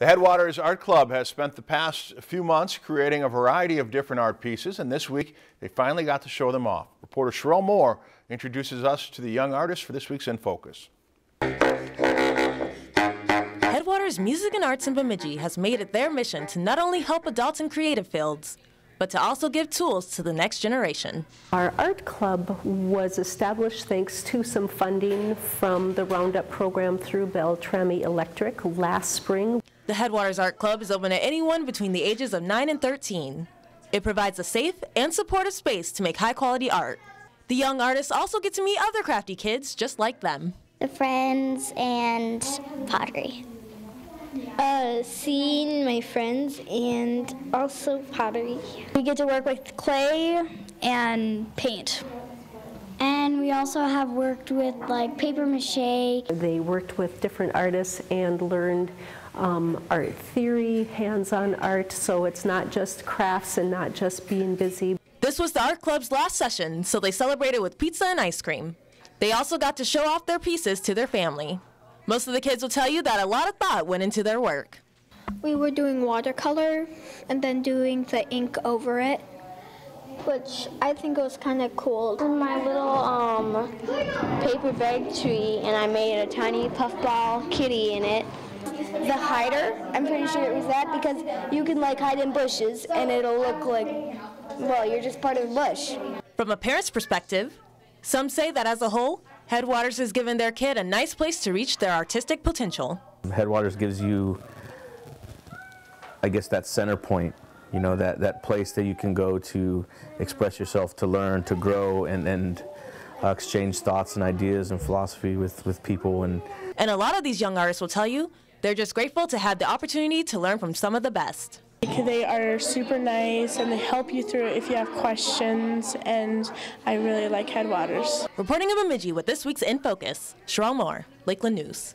The Headwaters Art Club has spent the past few months creating a variety of different art pieces, and this week they finally got to show them off. Reporter Sherelle Moore introduces us to the young artists for this week's In Focus. Headwaters Music and Arts in Bemidji has made it their mission to not only help adults in creative fields, but to also give tools to the next generation. Our art club was established thanks to some funding from the Roundup program through Beltrami Electric last spring. The Headwaters Art Club is open to anyone between the ages of 9 and 13. It provides a safe and supportive space to make high quality art. The young artists also get to meet other crafty kids just like them. The friends and pottery. Uh, seeing my friends and also pottery. We get to work with clay and paint. And we also have worked with like paper mache. They worked with different artists and learned um, art theory, hands-on art, so it's not just crafts and not just being busy. This was the art club's last session, so they celebrated with pizza and ice cream. They also got to show off their pieces to their family. Most of the kids will tell you that a lot of thought went into their work. We were doing watercolor and then doing the ink over it, which I think was kind of cool. In My little um, paper bag tree, and I made a tiny puffball kitty in it the hider. I'm pretty sure it was that because you can like hide in bushes and it'll look like, well, you're just part of the bush. From a parent's perspective, some say that as a whole, Headwaters has given their kid a nice place to reach their artistic potential. Headwaters gives you, I guess, that center point, you know, that, that place that you can go to express yourself, to learn, to grow, and, and uh, exchange thoughts and ideas and philosophy with, with people. And, and a lot of these young artists will tell you they're just grateful to have the opportunity to learn from some of the best. They are super nice and they help you through it if you have questions, and I really like Headwaters. Reporting in Bemidji with this week's In Focus, Sherelle Moore, Lakeland News.